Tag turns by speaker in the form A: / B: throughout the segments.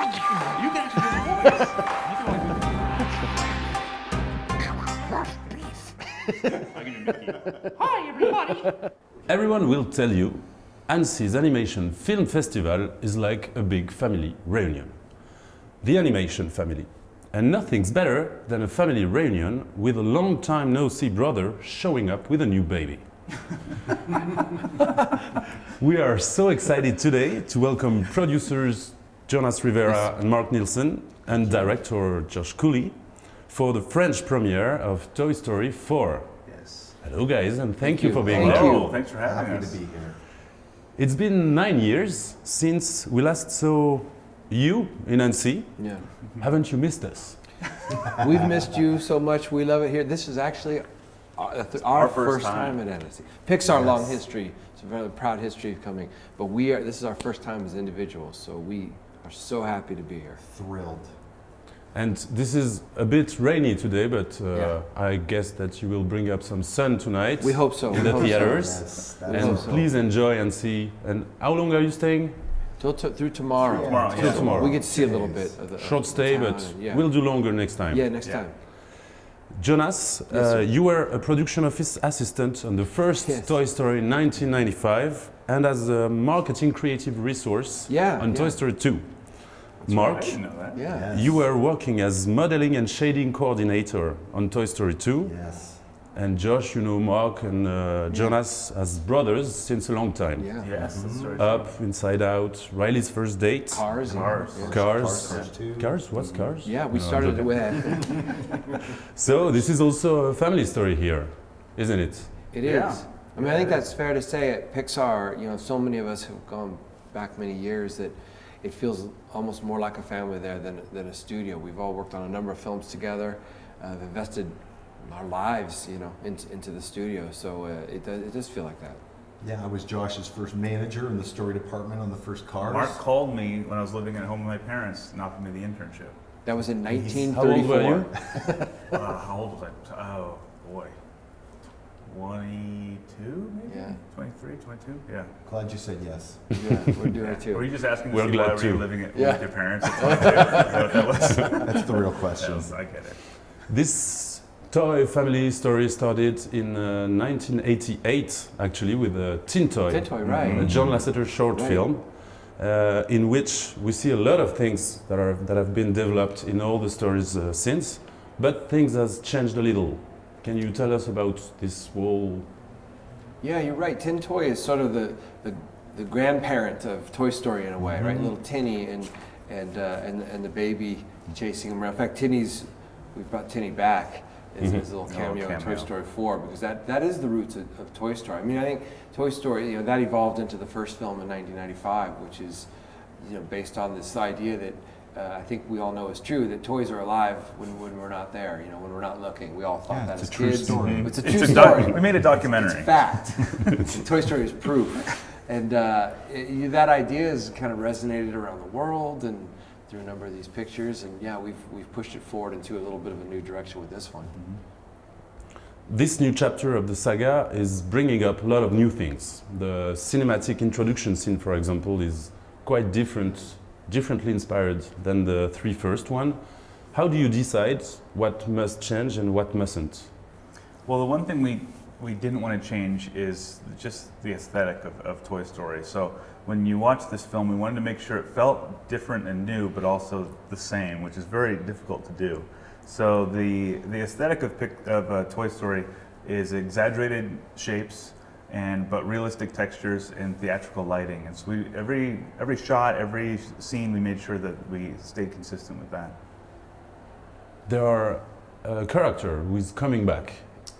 A: You can actually do the voice. You can only do the I can do Mickey. Hi, everybody.
B: Everyone will tell you Annecy's Animation Film Festival is like a big family reunion. The animation family. And nothing's better than a family reunion with a long time no see brother showing up with a new baby. we are so excited today to welcome producers Jonas Rivera and Mark Nielsen and director Josh Cooley for the French premiere of Toy Story 4.
C: Yes.
B: Hello guys and thank,
D: Thank
B: you.
D: you.
B: for being
D: Thank
B: here.
D: you.
A: Thanks for having
C: Happy
A: us.
C: to be here.
B: It's been nine years since we last saw you in Annecy.
D: Yeah.
B: Haven't you missed us?
D: We've missed you so much. We love it here. This is actually our, th- our,
A: our
D: first,
A: first
D: time.
A: time.
D: at Annecy. Pixar long history. It's a very proud history of coming. But we are. This is our first time as individuals. So we are so happy to be here.
C: Thrilled.
B: And this is a bit rainy today, but uh,
D: Yeah.
B: I guess that you will bring up some sun tonight.
D: We hope so.
B: In
D: We
B: the
D: hope so.
B: theaters.
C: Yes,
B: And
D: so.
B: please enjoy and see. And how long are you staying?
D: Till t- through tomorrow.
A: Tomorrow,
B: Till tomorrow.
D: We get to see a little bit of the
B: Short stay,
D: town
B: but
D: yeah.
B: we'll do longer next time.
D: yeah, next
A: Yeah.
D: time.
B: Jonas,
D: Yes,
B: uh, you were a production office assistant on the first
D: Yes.
B: Toy Story in 1995 and as a marketing creative resource
D: Yeah,
B: on
D: yeah.
B: Toy Story 2.
A: I
B: Mark,
A: didn't know that.
D: Yeah.
C: Yes.
B: you were working as modeling and shading coordinator on Toy Story 2.
C: Yes.
B: And Josh, you know Mark and uh, Jonas as brothers since a long time.
D: Yeah.
A: Yes, that's very
B: Up, Inside Out, Riley's first date.
D: Cars. and-
A: Cars.
D: yeah.
B: Cars.
C: Cars too.
B: Cars? What's Cars?
D: Yeah, we
B: No,
D: started
B: joking.
D: with.
B: So this is also a family story here, isn't it?
D: It is.
A: Yeah.
D: I mean, I think that's fair to say at Pixar, you know, so many of us have gone back many years that it feels almost more like a family there than, than a studio. We've all worked on a number of films together, uh, invested our lives, you know, into, into the studio. So uh, it, does, it does feel like that.
C: Yeah, I was Josh's first manager in the story department on the first Cars.
A: Mark called me when I was living at home with my parents, and offered me the internship.
D: That was in
C: He's-
B: How old
D: 1934.
B: were you?
A: Uh, how old was I? Oh, boy. 22, maybe?
D: Yeah.
A: 23, 22? Yeah.
C: Glad you said yes.
D: Yeah, we're doing it too.
A: Were you just asking to
B: We're
A: see
B: glad
A: why were you living at,
D: Yeah.
A: with your parents at 22? Is that what that was?
C: That's the real question.
A: Yes, I get it.
B: This toy family story started in uh, 1988, actually, with a Tin Toy,
D: Tin Toy, right.
B: a John Lasseter short
D: Right.
B: film, uh, in which we see a lot of things that are that have been developed in all the stories uh, since, but things has changed a little. Can you tell us about this whole?
D: Yeah, you're right. Tin Toy is sort of the, the, the grandparent of Toy Story in a way, right? Little Tinny and and uh, and and the baby chasing him around. In fact, Tinny's we've brought Tinny back as,
B: Mhm.
D: as a little
A: Oh,
D: cameo, in Toy. Story 4 because that, that is the roots of, of Toy Story. I mean, I think Toy Story, you know, that evolved into the first film in 1995, which is, you know, based on this idea that uh, I think we all know is true that toys are alive when, when we're not there. You know, when we're not looking. We all thought
C: Yeah,
D: that
C: it's
D: as
C: a true
D: kids.
C: story.
D: It's a
A: It's
D: true
A: a
D: story.
A: doc- we made a documentary.
D: It's fact. Toy Story is proof. And uh, it, that idea has kind of resonated around the world and through a number of these pictures. And yeah, we've, we've pushed it forward into a little bit of a new direction with this one. Mm-hmm.
B: This new chapter of the saga is bringing up a lot of new things. The cinematic introduction scene, for example, is quite different, differently inspired than the three first one. How do you decide what must change and what mustn't?
A: Well, the one thing we, we didn't want to change is just the aesthetic of, of Toy Story. So when you watch this film, we wanted to make sure it felt different and new, but also the same, which is very difficult to do. So the, the aesthetic of, of uh, Toy Story is exaggerated shapes, and but realistic textures and theatrical lighting. And so we, every, every shot, every scene, we made sure that we stayed consistent with that.
B: There are a character who is coming back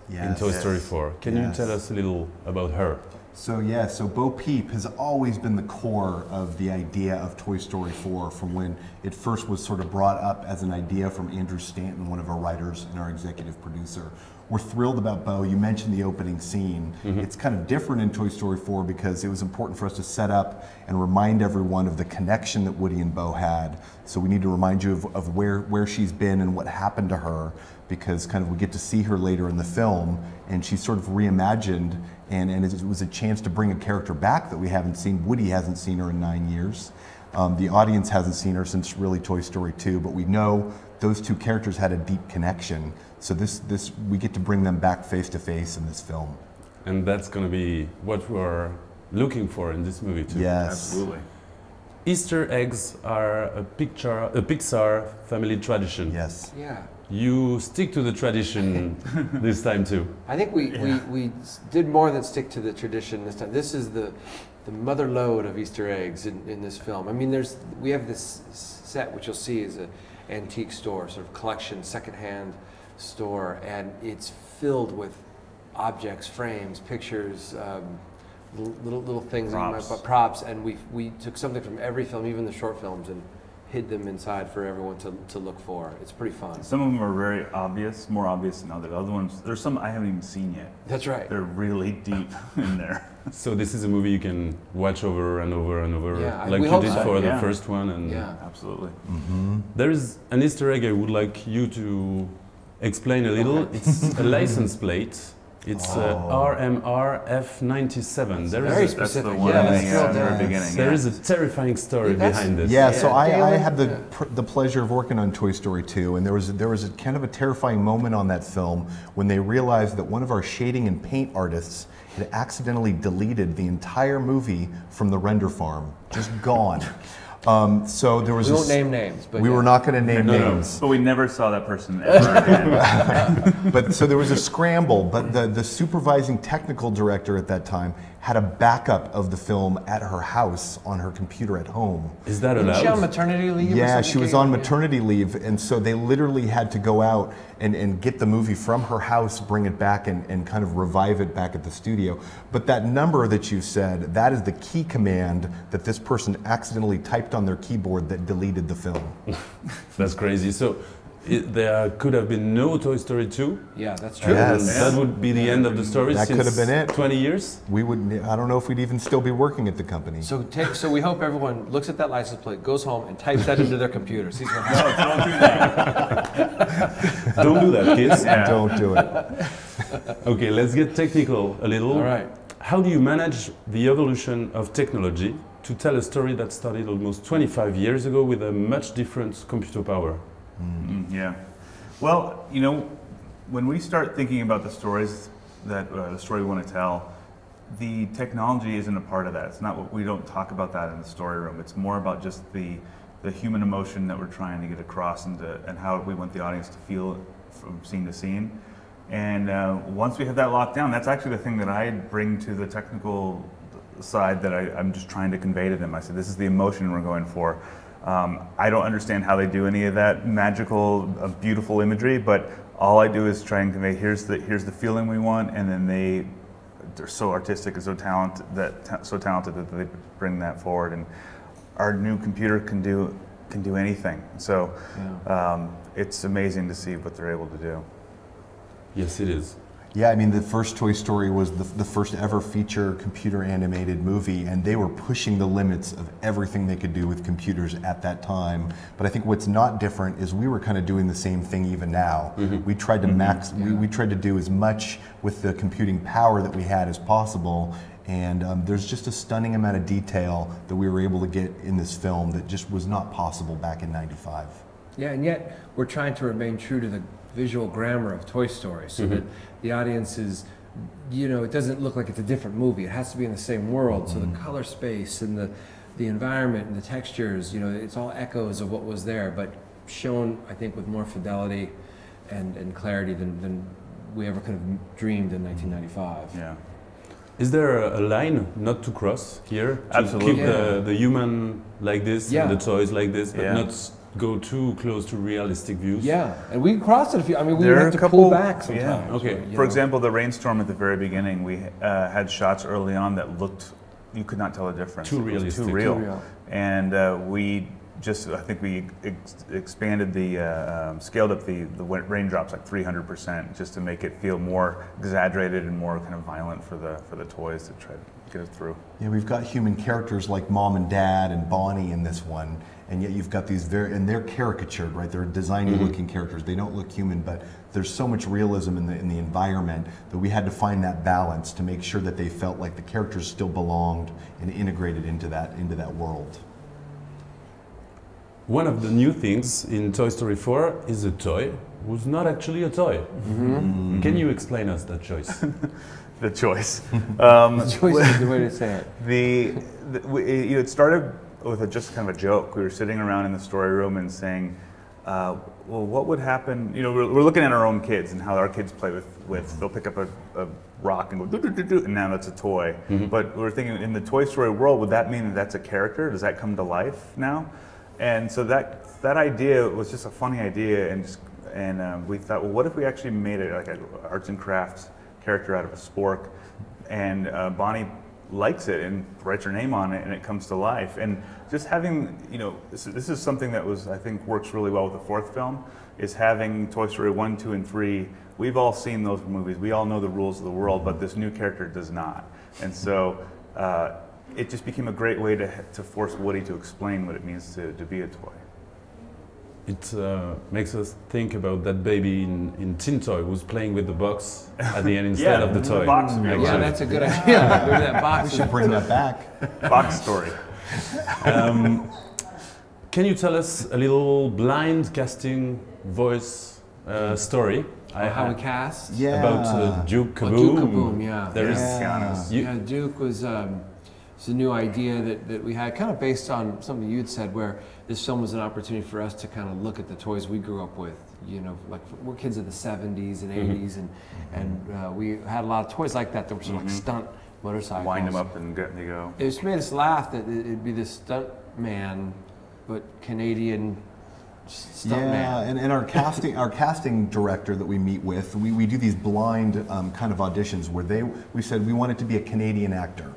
B: in Toy Story 4. Can you tell us a little about her?
C: So yeah, so Bo Peep has always been the core of the idea of Toy Story 4 from when it first was sort of brought up as an idea from Andrew Stanton, one of our writers and our executive producer. We're thrilled about Bo. You mentioned the opening scene. It's kind of different in Toy Story 4 because it was important for us to set up and remind everyone of the connection that Woody and Bo had. So we need to remind you of, of where, where she's been and what happened to her because kind of we get to see her later in the film and she's sort of reimagined and, and it was a chance to bring a character back that we haven't seen. Woody hasn't seen her in nine years. Um, the audience hasn't seen her since really Toy Story 2, but we know those two characters had a deep connection. So this, this we get to bring them back face to face in this film.
B: And that's going to be what we're looking for in this movie too.
C: Yes.
A: Absolutely.
B: Easter eggs are a picture, a Pixar family tradition.
C: Yes.
D: Yeah.
B: You stick to the tradition this time too.
D: I think we, we, we did more than stick to the tradition this time. This is the, the mother load of Easter eggs in, in this film. I mean, there's we have this set, which you'll see is an antique store, sort of collection, secondhand store, and it's filled with objects, frames, pictures, um, little, little things,
A: Props.
D: but props, and we we took something from every film, even the short films, and hid them inside for everyone to, to look for. It's pretty fun.
A: Some of them are very obvious, more obvious than others. Other ones, there's some I haven't even seen yet.
D: That's right.
A: They're really deep in there.
B: So this is a movie you can watch over and over and over,
D: Yeah, I-
B: like you did
D: so.
B: for
A: Yeah.
B: the first one. And
D: Yeah.
A: Absolutely. Mm-hmm.
B: there is an Easter egg I would like you to explain a little. It's a license plate. It's uh,
C: Oh.
B: RMR F97. There
D: Very
B: is a,
A: That's the one
D: Yeah,
A: in
D: that's
A: the,
D: real
A: very
C: nice.
A: beginning.
B: there
A: yeah.
B: is a terrifying story
D: that's-
B: behind this.
C: Yeah, so
D: Yeah,
C: I, I had the pr- the pleasure of working on Toy Story 2, and there was there was a kind of a terrifying moment on that film when they realized that one of our shading and paint artists had accidentally deleted the entire movie from the render farm, just gone. Um, so there was
D: We
C: a
D: won't
C: s-
D: name names, but
C: we
D: yeah.
C: were not going to name
B: No, no.
C: names.
A: But we never saw that person ever again.
C: but so there was a scramble. But the, the supervising technical director at that time had a backup of the film at her house on her computer at home.
B: Is that
D: Wasn't she on maternity leave?
C: Yeah, she was
D: Kate?
C: on
D: Yeah.
C: maternity leave, and so they literally had to go out and, and get the movie from her house, bring it back, and, and kind of revive it back at the studio. But that number that you said, that is the key command that this person accidentally typed on their keyboard that deleted the film.
B: That's crazy. So it, there could have been no Toy Story 2.
D: Yeah, that's true.
C: Yes.
B: And that would be the end of the story.
C: That could have been it.
B: 20 years.
C: We would, I don't know if we'd even still be working at the company.
D: So take, so we hope everyone looks at that license plate, goes home, and types that into their computer. Sees what happens.
A: Don't do that.
B: Don't do that, kids.
A: Yeah.
C: Don't do it.
B: Okay, let's get technical a little.
D: All right.
B: How do you manage the evolution of technology to tell a story that started almost 25 years ago with a much different computer power?
A: Mm, yeah. Well, you know, when we start thinking about the stories that uh, the story we want to tell, the technology isn't a part of that. It's not what we don't talk about that in the story room. It's more about just the the human emotion that we're trying to get across and to, and how we want the audience to feel from scene to scene. And uh, once we have that locked down, that's actually the thing that I bring to the technical side that I, I'm just trying to convey to them. I said, this is the emotion we're going for. Um, I don't understand how they do any of that magical, uh, beautiful imagery, but all I do is try and convey here's the here's the feeling we want, and then they they're so artistic and so talented that ta- so talented that they bring that forward. And our new computer can do can do anything. So um, it's amazing to see what they're able to do.
B: Yes, it is.
C: Yeah, I mean, the first Toy Story was the, the first ever feature computer animated movie, and they were pushing the limits of everything they could do with computers at that time. But I think what's not different is we were kind of doing the same thing even now. We tried to max, we, we tried to do as much with the computing power that we had as possible. And um, there's just a stunning amount of detail that we were able to get in this film that just was not possible back in 95.
D: Yeah, and yet we're trying to remain true to the visual grammar of Toy Story so that mm-hmm. the audience is, you know, it doesn't look like it's a different movie. It has to be in the same world. So the mm-hmm. color space and the, the environment and the textures, you know, it's all echoes of what was there, but shown, I think, with more fidelity and, and clarity than, than we ever could have dreamed in 1995.
A: Yeah.
B: Is there a, a line not to cross here? To
A: Absolutely.
B: keep the, the human like this
D: Yeah.
B: and the toys like this, but
A: Yeah.
B: not s- go too close to realistic views?
D: Yeah, and we crossed it a few. I mean, we
A: There
D: would
A: a
D: to
A: couple-
D: pull back sometimes. yeah.
B: Okay.
D: where,
A: For
D: know-
A: example, the rainstorm at the very beginning, we uh, had shots early on that looked, you could not tell the difference.
B: Too
A: It was
B: realistic.
A: Too
B: Too
A: real.
D: real.
A: And uh, we just, I think we ex- expanded the, uh, um, scaled up the, the raindrops like 300% just to make it feel more exaggerated and more kind of violent for the, for the toys to try to get it through.
C: Yeah, we've got human characters like mom and dad and Bonnie in this one, and yet you've got these very and they're caricatured, right? They're designy looking characters. They don't look human, but there's so much realism in the in the environment that we had to find that balance to make sure that they felt like the characters still belonged and integrated into that into that world.
B: one of the new things in Toy Story 4 is a toy who's not actually a toy.
D: Mm-hmm.
B: Can you explain us that choice?
A: The choice. Um,
D: Choice is the way to say it.
A: The, the we, you know, it started with a, just kind of a joke. We were sitting around in the story room and saying, uh, "Well, what would happen?" You know, we're, we're looking at our own kids and how our kids play with. with they'll pick up a, a rock and go, doo, doo, doo, and now that's a toy. But we we're thinking, in the Toy Story world, would that mean that that's a character? Does that come to life now? And so that that idea was just a funny idea, and just, and um, we thought, well, what if we actually made it like an arts and crafts character out of a spork, and uh, Bonnie likes it and writes your name on it, and it comes to life. And just having, you know, this, this is something that was I think works really well with the fourth film, is having Toy Story one, two, and three. We've all seen those movies. We all know the rules of the world, but this new character does not. And so. Uh, it just became a great way to, to force Woody to explain what it means to, to be a toy.
B: It uh, makes us think about that baby in, in Tin Toy who's playing with the box at the end instead
A: Yeah,
B: of the
A: the
B: toy.
A: box.
D: Yeah, that's a good idea. That box
C: We should bring that back.
A: Box story.
B: Um, can you tell us a little blind casting voice uh, story?
D: I how we cast.
C: Yeah.
B: About uh, Duke
D: Oh,
B: Kaboom.
D: Duke Kaboom, yeah.
B: There is-
C: Yeah.
B: You-
D: yeah, Duke was um, it's a new idea that, that we had, kind of based on something you'd said, where this film was an opportunity for us to kind of look at the toys we grew up with. You know, like we're kids of the '70s and
B: Mm-hmm.
D: '80s, and and uh, we had a lot of toys like that that were sort of like stunt motorcycles.
A: Wind them up and get me go.
D: It just made us laugh that it- it'd be this stunt man, but Canadian stunt
C: yeah, and, and our casting our casting director that we meet with, we, we do these blind um, kind of auditions where they we said we wanted to be a Canadian actor.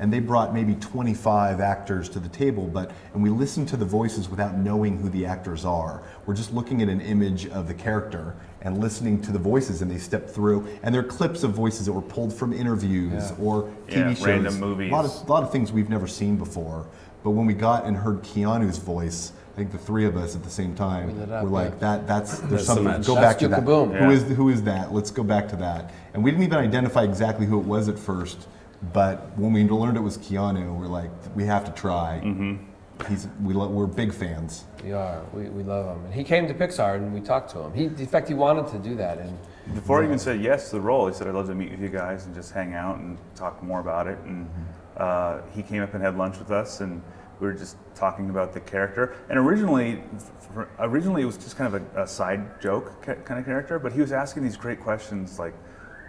C: And they brought maybe 25 actors to the table, but and we listened to the voices without knowing who the actors are. We're just looking at an image of the character and listening to the voices, and they step through. And they're clips of voices that were pulled from interviews
D: Yeah.
C: or TV
A: Yeah,
C: shows,
A: random
C: A lot
A: movies.
C: of a lot of things we've never seen before. But when we got and heard Keanu's voice, I think the three of us at the same time
D: We lit up,
C: were like,
D: yeah.
C: "That that's there's
B: That's
C: something.
B: match.
C: Go
D: That's
C: back to that.
D: Kaboom.
C: Who
A: Yeah.
C: is who is that? Let's go back to that." And we didn't even identify exactly who it was at first. But when we learned it was Keanu, we're like, "We have to try."
A: Mm-hmm.
C: He's we lo- we're big fans.
D: We are. We, we love him. And he came to Pixar and we talked to him. He, in fact, he wanted to do that. And
A: Before he even said yes to the role, he said, I'd love to meet with you guys and just hang out and talk more about it. And uh, he came up and had lunch with us, and we were just talking about the character. And originally, f- originally it was just kind of a, a side joke ca- kind of character, but he was asking these great questions like,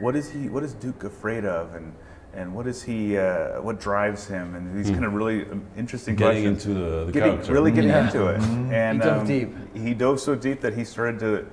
A: what is he? What is Duke afraid of? And and what is he? Uh, what drives him? And these kind of really um, interesting
B: Getting
A: questions.
B: into the, the
A: getting,
B: character.
A: really getting
D: Yeah.
A: into it. And
D: He dove
A: um,
D: deep.
A: He dove so deep that he started to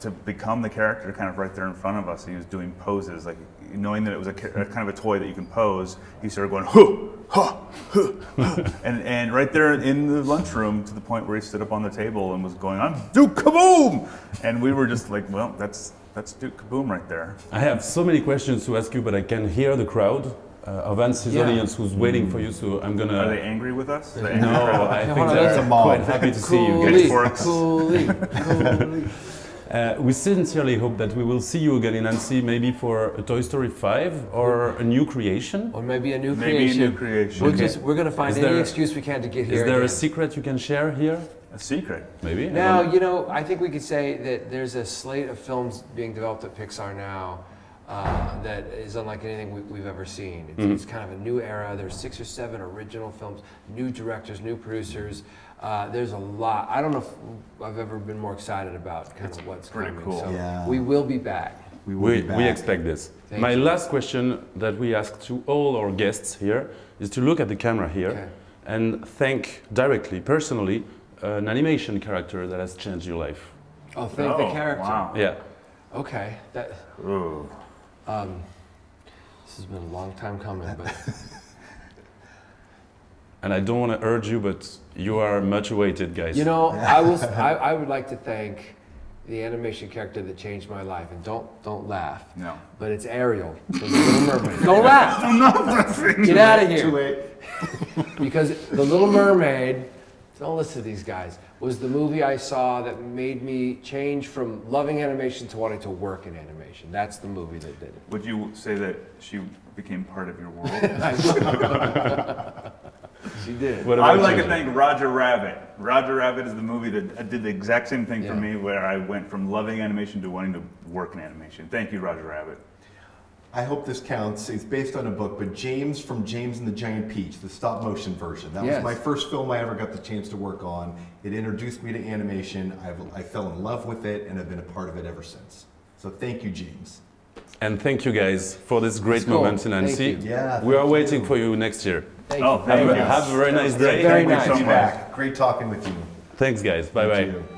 A: to become the character kind of right there in front of us. He was doing poses, like knowing that it was a, a kind of a toy that you can pose. He started going, huh, huh, huh, huh. and and right there in the lunchroom to the point where he stood up on the table and was going, "I'm Duke Kaboom," and we were just like, "Well, that's that's Duke Kaboom right there."
B: I have so many questions to ask you, but I can hear the crowd uh, of Annecy's
D: Yeah.
B: audience who's waiting for you, so I'm gonna.
A: Are they angry with us? Are
B: no. I think
D: hold
B: they're
C: a mob.
B: quite happy to see you
D: Cooley,
B: guys.
A: Pitchforks.
D: Cooley, Cooley.
B: Uh, we sincerely hope that we will see you again in Annecy, maybe for a Toy Story 5 or a new creation.
D: Or maybe a new
A: Maybe a
D: creation.
A: new creation.
D: We'll
B: Okay.
D: just, we're going to find
B: Is
D: any
B: there-
D: excuse we can to get
B: Is
D: here.
B: there a secret you can share here?
A: A secret.
B: Maybe. I
D: Now, you know, I think we could say that there's a slate of films being developed at Pixar now uh, that is unlike anything we, we've ever seen. It's,
B: Mhm.
D: it's kind of a new era. There's six or seven original films, new directors, new producers. Uh, there's a lot. I don't know if I've ever been more excited about kind of what's
A: pretty
D: coming.
A: cool.
D: So
C: Yeah.
D: we will be back.
C: We will
B: We,
C: be back.
B: we expect this.
D: Thank
B: My
D: you.
B: last question that we ask to all our guests here is to look at the camera here
D: Okay.
B: and thank directly, personally, an animation character that has changed your life.
D: Oh, thank
A: Oh,
D: the character.
A: Wow.
B: Yeah.
D: Okay. That, um, this has been a long time coming, but
B: And I don't want to urge you, but you are much awaited, guys.
D: You know, I was I, I would like to thank the animation character that changed my life. And don't don't laugh.
A: No.
D: But it's Ariel, the Little Mermaid. Don't laugh. Get out of here.
C: Too late.
D: Because the Little Mermaid, don't listen to these guys, was the movie I saw that made me change from loving animation to wanting to work in animation. That's the movie that did it.
A: Would you say that she became part of your world?
D: She did.
B: What
A: I
B: about
A: would like
B: you?
A: to thank Roger Rabbit. Roger Rabbit is the movie that did the exact same thing for me, where I went from loving animation to wanting to work in animation. Thank you, Roger Rabbit.
C: I hope this counts. It's based on a book, but James from James and the Giant Peach, the stop motion version. That
D: Yes.
C: was my first film I ever got the chance to work on. It introduced me to animation. I've, I fell in love with it and have been a part of it ever since. So thank you, James.
B: And thank you guys for this great
D: It's cool.
B: moment in
D: Thank
B: Annecy.
C: Yeah,
B: We are waiting
C: you.
B: for you next year.
D: Thank
A: Oh,
D: you
A: thank
D: very
A: you.
D: much.
B: Have a very nice day.
D: Very
A: Thank you so much.
C: back. Great talking with you.
B: Thanks, guys. Bye bye.
C: Thank you.